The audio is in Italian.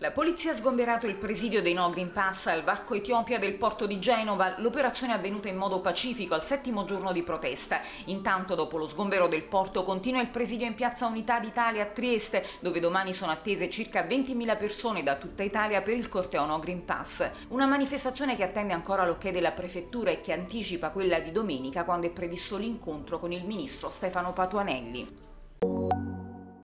La polizia ha sgomberato il presidio dei No Green Pass al varco Etiopia del porto di Genova. L'operazione è avvenuta in modo pacifico al settimo giorno di protesta. Intanto, dopo lo sgombero del porto, continua il presidio in piazza Unità d'Italia a Trieste, dove domani sono attese circa 20.000 persone da tutta Italia per il corteo No Green Pass. Una manifestazione che attende ancora l'ok della prefettura e che anticipa quella di domenica, quando è previsto l'incontro con il ministro Stefano Patuanelli.